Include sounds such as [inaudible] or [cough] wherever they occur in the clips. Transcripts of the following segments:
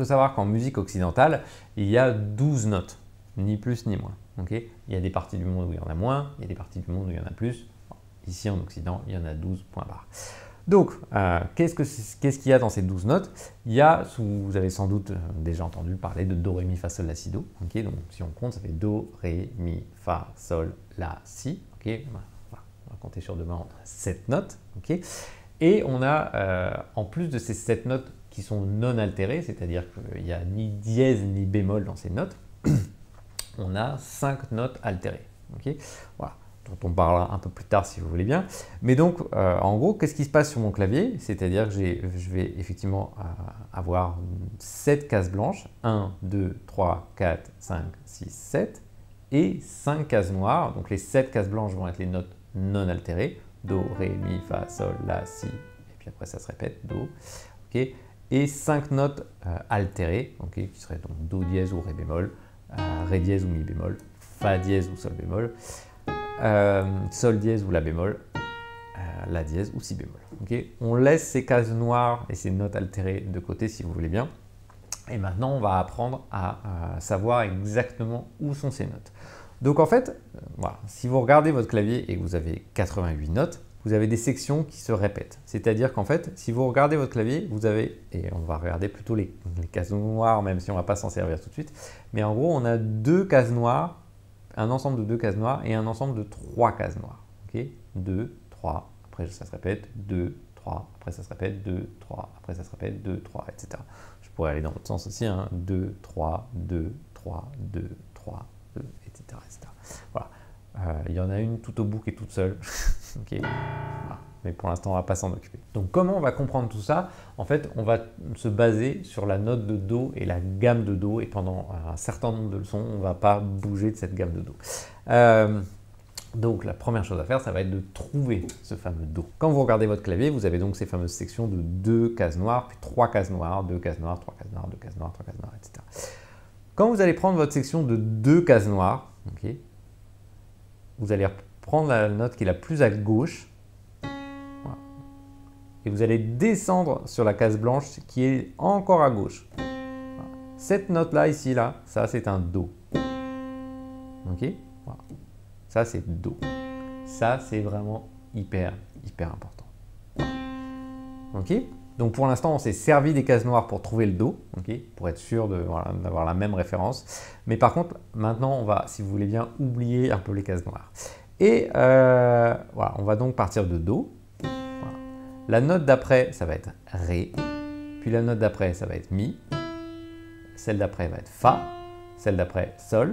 faut savoir qu'en musique occidentale, il y a 12 notes, ni plus ni moins. il y a des parties du monde où il y en a moins, il y a des parties du monde où il y en a plus. Ici en Occident, il y en a 12 points barres. Donc, euh, qu'est-ce qu'il y a dans ces 12 notes? Il y a, vous avez sans doute euh, déjà entendu parler de Do, Ré, Mi, Fa, Sol, La, Si, Do. donc, si on compte, ça fait Do, Ré, Mi, Fa, Sol, La, Si. on va compter sur deux mains 7 notes. Et on a, euh, en plus de ces 7 notes qui sont non altérées, c'est-à-dire qu'il n'y a ni dièse ni bémol dans ces notes, [clears throat] on a 5 notes altérées. voilà dont on parlera un peu plus tard si vous voulez bien. Mais donc, euh, en gros, qu'est-ce qui se passe sur mon clavier? C'est-à-dire que je vais effectivement euh, avoir 7 cases blanches, 1, 2, 3, 4, 5, 6, 7, et 5 cases noires. Donc les 7 cases blanches vont être les notes non altérées, Do, Ré, Mi, Fa, Sol, La, Si, et puis après ça se répète, Do. Et 5 notes euh, altérées, qui seraient donc Do dièse ou Ré bémol, Ré dièse ou Mi bémol, Fa dièse ou Sol bémol. Euh, sol dièse ou La bémol, euh, La dièse ou Si bémol. on laisse ces cases noires et ces notes altérées de côté si vous voulez bien. Et maintenant, on va apprendre à, savoir exactement où sont ces notes. Donc en fait, euh, voilà, si vous regardez votre clavier et que vous avez 88 notes, vous avez des sections qui se répètent. C'est-à-dire qu'en fait, si vous regardez votre clavier, vous avez, et on va regarder plutôt les, les cases noires, même si on ne va pas s'en servir tout de suite, mais en gros, on a deux cases noires un ensemble de deux cases noires et un ensemble de trois cases noires. Ok? 2, 3, après ça se répète, 2, 3, après ça se répète, 2, 3, après ça se répète, 2, 3, etc. Je pourrais aller dans l'autre sens aussi, hein, 2, 3, 2, 3, 2, 3, 2, etc. Voilà. Euh, il y en a une tout au bout qui est toute seule. [laughs] mais pour l'instant, on ne va pas s'en occuper. Donc, comment on va comprendre tout ça? En fait, on va se baser sur la note de Do et la gamme de Do, et pendant un certain nombre de leçons, on ne va pas bouger de cette gamme de Do. Euh, donc, la première chose à faire, ça va être de trouver ce fameux Do. Quand vous regardez votre clavier, vous avez donc ces fameuses sections de deux cases noires, puis trois cases noires, deux cases noires, trois cases noires, deux cases noires, trois cases noires, etc. Quand vous allez prendre votre section de deux cases noires, vous allez prendre la note qui est la plus à gauche, et vous allez descendre sur la case blanche qui est encore à gauche. Cette note-là, ici, là, ça c'est un Do. Ok Ça c'est Do. Ça c'est vraiment hyper, hyper important. Ok Donc pour l'instant, on s'est servi des cases noires pour trouver le Do, ok pour être sûr d'avoir la même référence. Mais par contre, maintenant, on va, si vous voulez bien, oublier un peu les cases noires. Et euh, voilà, on va donc partir de Do. La note d'après, ça va être Ré. Puis la note d'après, ça va être Mi. Celle d'après va être Fa. Celle d'après, Sol.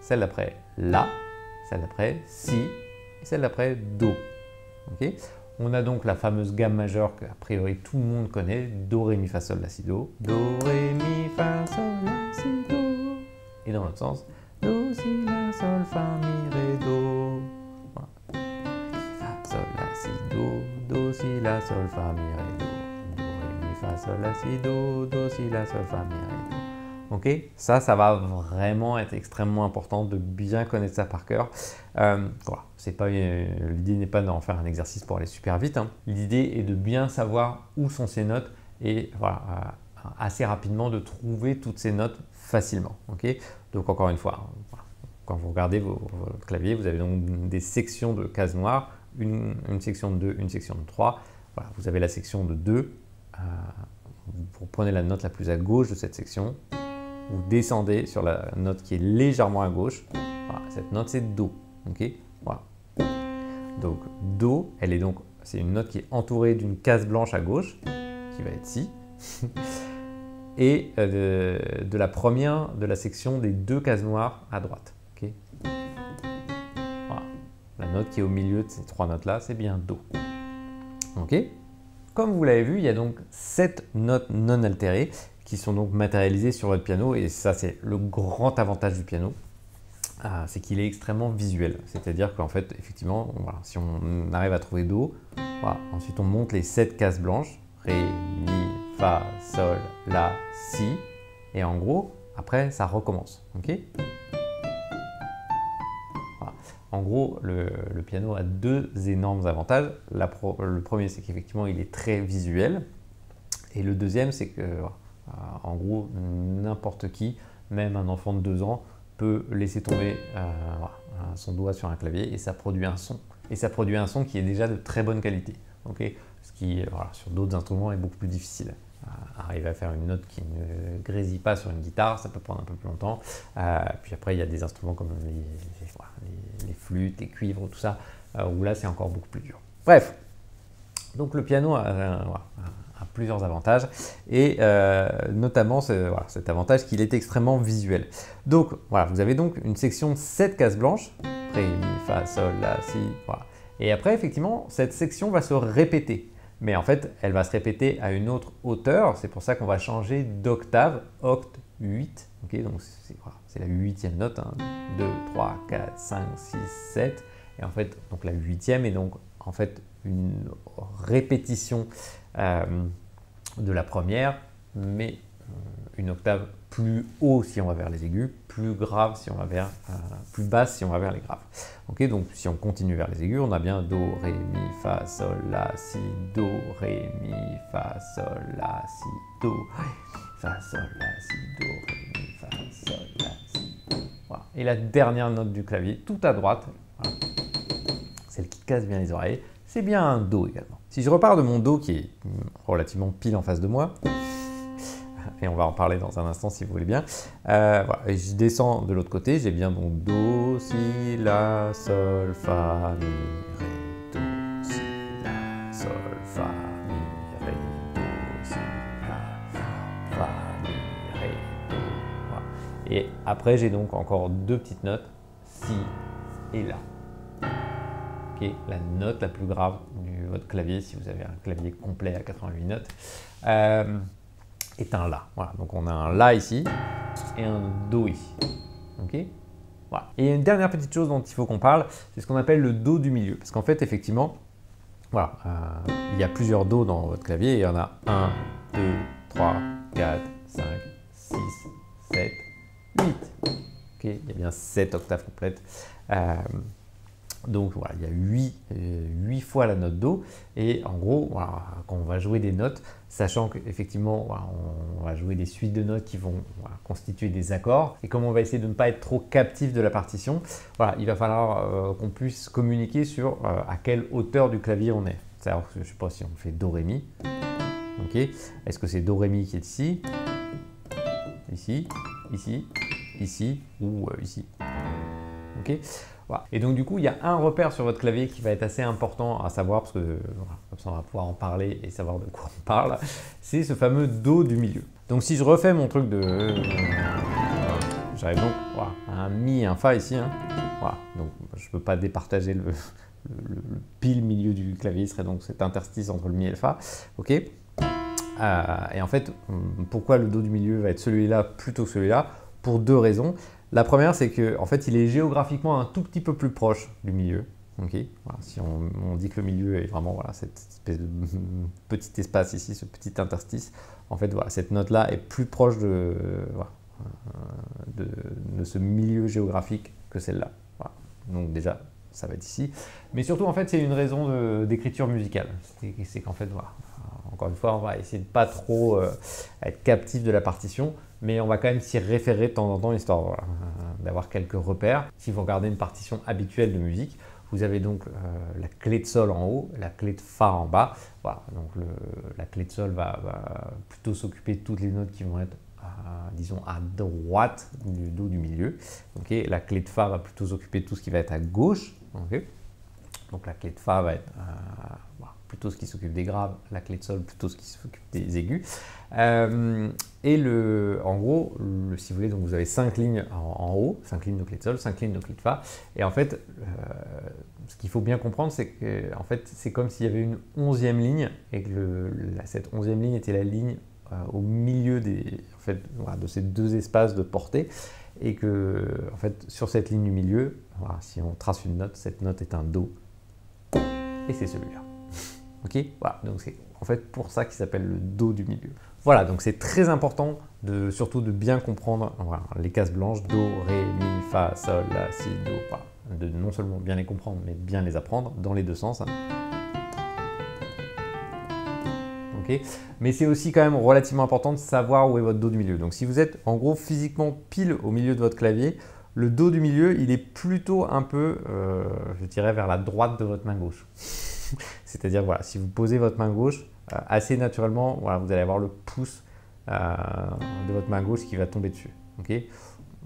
Celle d'après, La. Celle d'après, Si. Et celle d'après, Do. On a donc la fameuse gamme majeure que, a priori, tout le monde connaît. Do, Ré, Mi, Fa, Sol, La, Si, Do. Do, Ré, Mi, Fa, Sol, La, Si, Do. Et dans l'autre sens, Do, Si, La, Sol, Fa, Mi, Ré, Do. Sol, fa, mi, ré, do. Ré, mi, fa, sol, la, si, do, do, si, la, sol, fa, mi, ré, do. Ok? Ça, ça va vraiment être extrêmement important de bien connaître ça par cœur. Euh, voilà. pas, euh, l'idée n'est pas d'en faire un exercice pour aller super vite. Hein. L'idée est de bien savoir où sont ces notes et euh, assez rapidement de trouver toutes ces notes facilement. Ok? Donc encore une fois, quand vous regardez votre clavier, vous avez donc des sections de cases noires une, section de 2, une section de 3. Voilà, vous avez la section de 2. Euh, vous prenez la note la plus à gauche de cette section. Vous descendez sur la note qui est légèrement à gauche. cette note, c'est Do. voilà. Donc, Do, elle est donc, c'est une note qui est entourée d'une case blanche à gauche, qui va être Si. [laughs] et euh, de, la première de la section des deux cases noires à droite. La note qui est au milieu de ces trois notes-là, c'est bien Do. Comme vous l'avez vu, il y a donc sept notes non altérées qui sont donc matérialisées sur votre piano et ça c'est le grand avantage du piano. Ah, c'est qu'il est extrêmement visuel. C'est-à-dire qu'en fait, effectivement, si on arrive à trouver Do, ensuite on monte les sept cases blanches, Ré, Mi, Fa, Sol, La, Si, et en gros, après ça recommence. En gros, le, piano a deux énormes avantages. le premier, c'est qu'effectivement, il est très visuel. Et le deuxième, c'est que en gros, n'importe qui, même un enfant de 2 ans, peut laisser tomber son doigt sur un clavier et ça produit un son. Et ça produit un son qui est déjà de très bonne qualité. Ce qui, sur d'autres instruments, est beaucoup plus difficile arriver à faire une note qui ne grésille pas sur une guitare, ça peut prendre un peu plus longtemps. Euh, puis après, il y a des instruments comme les, flûtes, les cuivres, tout ça, euh, où là, c'est encore beaucoup plus dur. Bref, donc le piano a, plusieurs avantages, et euh, notamment cet avantage qu'il est extrêmement visuel. Donc voilà, vous avez donc une section de 7 cases blanches, Ré, Mi, Fa, Sol, La, Si, voilà. Et après, effectivement, cette section va se répéter mais en fait, elle va se répéter à une autre hauteur. C'est pour ça qu'on va changer d'octave, oct 8. donc c'est la huitième note. 2, 3, 4, 5, 6, 7. Et en fait, donc la huitième est donc en fait une répétition euh, de la première, mais une octave plus haut si on va vers les aigus, plus grave si on va vers, euh, plus basse si on va vers les graves. Ok, donc si on continue vers les aigus, on a bien Do, Ré, Mi, Fa, Sol, La, Si, Do, Ré, Mi, Fa, Sol, La, Si, Do, Ré, [gasps] Fa, Sol, La, Si, Do, Ré, Mi, Fa, Sol, La, Si, Do. Voilà. Et la dernière note du clavier, tout à droite, celle qui casse bien les oreilles, c'est bien un Do également. Si je repars de mon Do qui est relativement pile en face de moi, et on va en parler dans un instant si vous voulez bien. Euh, je descends de l'autre côté, j'ai bien mon Do, Si, La, Sol, Fa, Mi, Ré, Do, Si, La, Sol, Fa, Mi, Ré, Do, Si, La, Fa, Mi, Ré. Et après, j'ai donc encore deux petites notes, Si et La. Okay. La note la plus grave de votre clavier, si vous avez un clavier complet à 88 notes. Euh, est un La. Voilà, donc on a un La ici et un Do ici. Ok? Voilà. Et une dernière petite chose dont il faut qu'on parle, c'est ce qu'on appelle le Do du milieu. Parce qu'en fait, effectivement, voilà, euh, il y a plusieurs Do dans votre clavier. il y en a 1, 2, 3, 4, 5, 6, 7, 8. Ok, il y a bien 7 octaves complètes. Euh, donc voilà, il y a 8, 8, euh, fois la note Do. Et en gros, quand on va jouer des notes, sachant qu'effectivement, on va jouer des suites de notes qui vont constituer des accords. Et comme on va essayer de ne pas être trop captif de la partition, il va falloir euh, qu'on puisse communiquer sur euh, à quelle hauteur du clavier on est. C'est-à-dire, je ne sais pas si on fait Do, Ré, Mi. Est-ce que c'est Do, Ré, Mi qui est ici? Ici Ici Ici Ou ici et donc du coup, il y a un repère sur votre clavier qui va être assez important à savoir, parce que comme ça on va pouvoir en parler et savoir de quoi on parle, c'est ce fameux Do du milieu. Donc si je refais mon truc de... J'arrive donc à un Mi et un Fa ici. Hein. Donc je ne peux pas départager le, pile milieu du clavier, ce serait donc cet interstice entre le Mi et le Fa. ok euh, et en fait, pourquoi le Do du milieu va être celui-là plutôt que celui-là? Pour deux raisons. La première, c'est qu'en en fait, il est géographiquement un tout petit peu plus proche du milieu. si on, dit que le milieu est vraiment voilà, cette espèce de [laughs] petit espace ici, ce petit interstice, en fait, voilà, cette note-là est plus proche de, de, ce milieu géographique que celle-là. Donc déjà, ça va être ici. Mais surtout, en fait, c'est une raison d'écriture musicale. C'est qu'en fait, voilà, encore une fois, on va essayer de pas trop euh, être captif de la partition mais on va quand même s'y référer de temps en temps, histoire euh, d'avoir quelques repères. Si vous regardez une partition habituelle de musique, vous avez donc euh, la clé de sol en haut, la clé de fa en bas. Voilà, donc la clé de sol va, plutôt s'occuper de toutes les notes qui vont être, disons, à droite du dos du milieu. la clé de fa va plutôt s'occuper de tout ce qui va être à gauche. donc la clé de fa va être euh, plutôt ce qui s'occupe des graves, la clé de sol plutôt ce qui s'occupe des aigus. Euh, et le, en gros, si vous voulez, donc vous avez cinq lignes en, haut, cinq lignes de clé de sol, cinq lignes de clé de fa. Et en fait, euh, ce qu'il faut bien comprendre, c'est que en fait, c'est comme s'il y avait une onzième ligne et que cette onzième ligne était la ligne euh, au milieu des, en fait, de ces deux espaces de portée. Et que, en fait, sur cette ligne du milieu, si on trace une note, cette note est un Do. Et c'est celui-là. Ok Voilà, donc c'est en fait pour ça qu'il s'appelle le Do du milieu. Voilà, donc c'est très important de, surtout de bien comprendre les cases blanches, Do, Ré, Mi, Fa, Sol, La, Si, Do, De non seulement bien les comprendre, mais bien les apprendre dans les deux sens. Hein. ok Mais c'est aussi quand même relativement important de savoir où est votre dos du milieu. Donc si vous êtes en gros physiquement pile au milieu de votre clavier, le dos du milieu, il est plutôt un peu, euh, je dirais, vers la droite de votre main gauche. [laughs] C'est-à-dire, voilà, si vous posez votre main gauche, euh, assez naturellement, vous allez avoir le pouce euh, de votre main gauche qui va tomber dessus.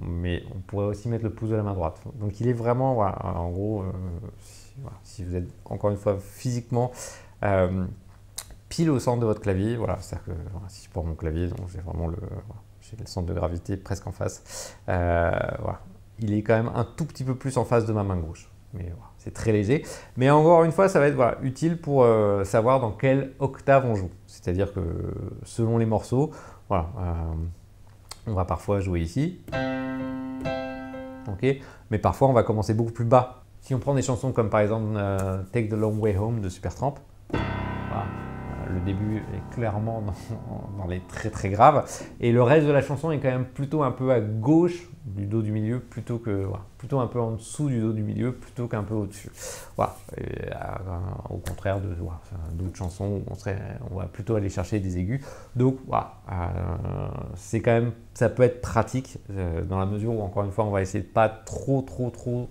Mais on pourrait aussi mettre le pouce de la main droite. Donc il est vraiment, voilà, en gros, si, vous êtes encore une fois physiquement pile au centre de votre clavier, voilà, c'est-à-dire que si je prends mon clavier, j'ai vraiment le, le centre de gravité presque en face. il est quand même un tout petit peu plus en face de ma main gauche. Mais c'est très léger. Mais encore une fois, ça va être utile pour euh, savoir dans quelle octave on joue. C'est-à-dire que selon les morceaux, euh, on va parfois jouer ici. ok Mais parfois, on va commencer beaucoup plus bas. Si on prend des chansons comme par exemple euh, Take the Long Way Home de Supertramp, voilà, le début est clairement [laughs] dans, les très très graves. Et le reste de la chanson est quand même plutôt un peu à gauche du dos du milieu plutôt que plutôt un peu en dessous du dos du milieu plutôt qu'un peu au-dessus. Euh, au contraire de d'autres chansons où on, serait, on va plutôt aller chercher des aigus. Donc euh, c'est quand même ça peut être pratique euh, dans la mesure où encore une fois on va essayer de pas trop trop trop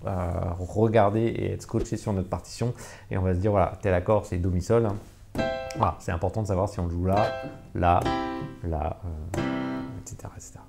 regarder et être scotché sur notre partition et on va se dire voilà tel accord c'est do mi sol. Hein. Voilà, c'est important de savoir si on joue là, là, là, etc., etc.